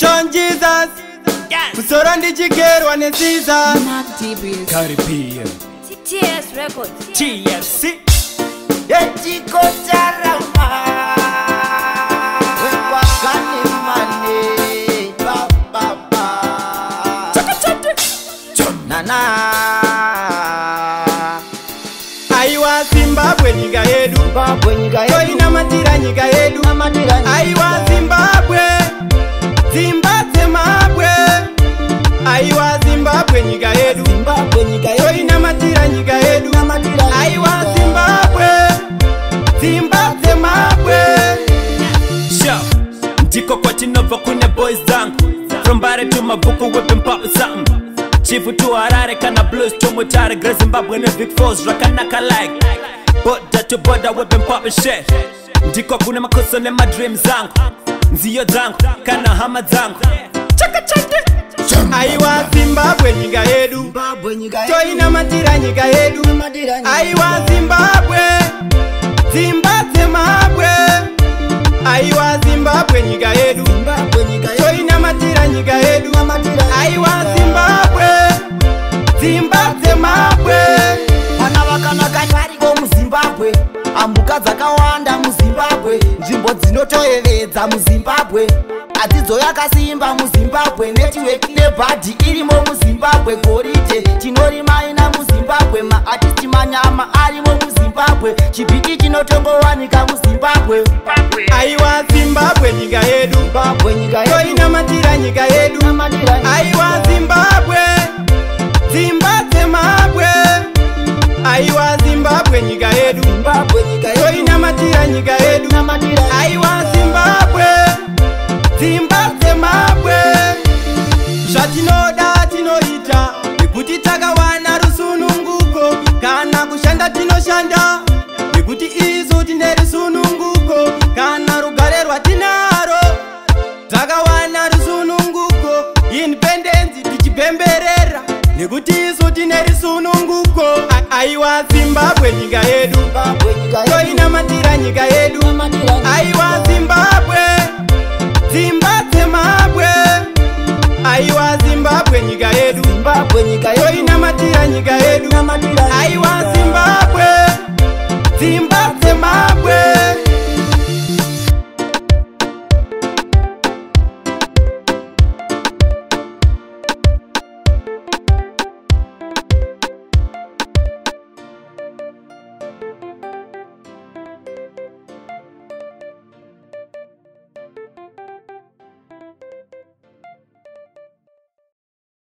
Sean Jesus Kusoro ndichigerwa nesiza Caribbean TTS Records TFC Etikotarama Wekwakanimane Bababa Chakachate Chonana Aiwa Zimbabwe nyika yedu Zimbabwe nyika yedu Toina matira nyika yedu Mama aiwa zimbabwe nyika yedu toinamatira nyika yedu aiwa zimbabwe dzimba dzemabwe ndiko kwatinobva kune boys dzangu rombare tumabhuku webimpausam chivu tuharare kana blues tomutare grezimbabwe nevic fos zvakanaka like boda toboda webimpaushe ndiko kune makoso nemadreams angu nziyo dzangu kana hama dzangu chakachate zimbabwe nyika yedu toinamatira nyika yedu aiwa zimbabwe dzimba dzemabwe aiwa zimbabwe nyika yedu toinamatira nyika yedu aiwa zimbabwe dzimba dzemabwe vana vakanaka nyariko muzimbabwe ambuka dzakawanda muzimbabwe nzvimbo dzinotoyevedza muzimbabwe tadzidzo yakasimba muzimbabwe netiweki nebhadhi irimo muzimbabwe goridhe tinorimaina muzimbabwe maatisti manyama arimo muzimbabwe chibhiti chinotongowanika muzimbabwe aiwa zimbabwe nyika yedu toinamatira nyika yedu aiwa zimbabwe dzimba dzemabwe aiwa zimbabwe nyika yedu toinamatira nyika yedu aiwa dzimba dzemabwe zvatinoda tinoita nekuti takawana rusununguko kana kushanda tinoshanda nekuti isu tine rusununguko kana rugare rwatinaro takawana rusununguko independenzi tichipemberera nekuti isu tine rusununguko aiwa zimbabwe nyika yedu toinamatira nyika yedu Ma nyika yoinamatira nyika yedu aiwasi